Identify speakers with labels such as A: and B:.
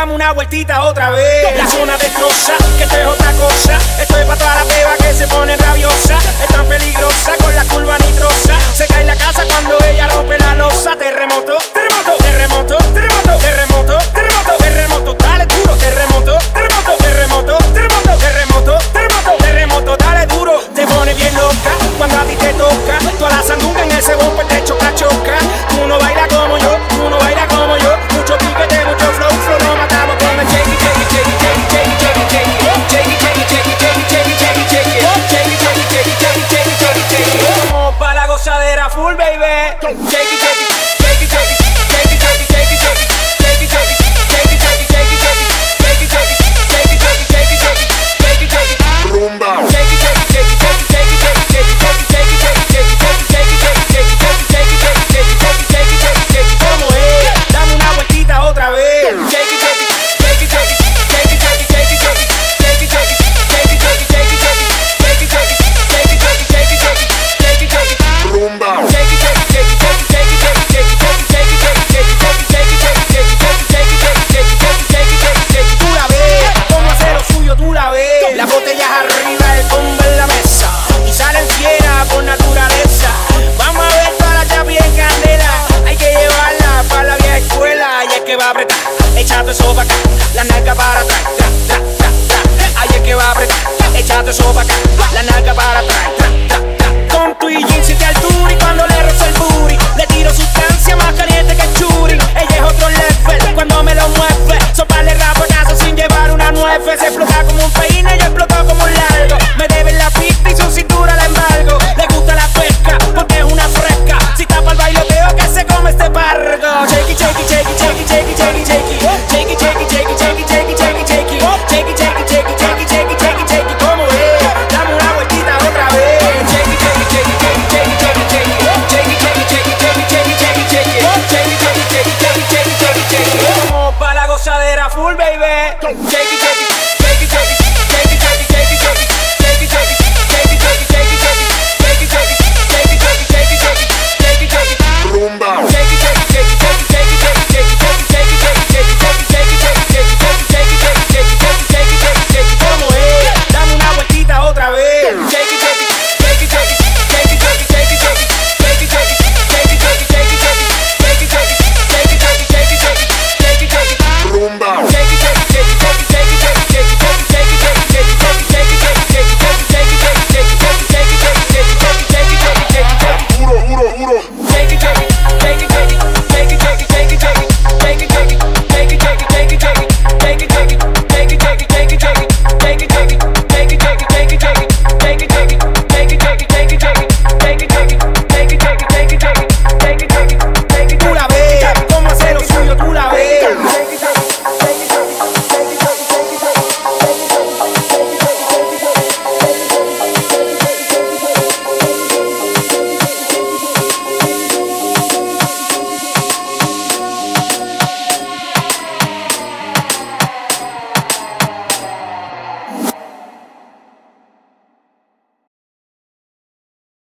A: dame una vueltita otra vez. La zona destroza, que esto es otra cosa. Esto es para que va a apretar, echate eso pa' acá, la narca para atrás, tra, tra, es que va a apretar, echate eso pa' acá, la narca para atrás. Con tu y jeans altura y cuando le rozo el booty, le tiro sustancia más caliente que el churi. Ella es otro level cuando me lo mueve, sopale raponazo sin llevar una nueve, se explota como un peine y explota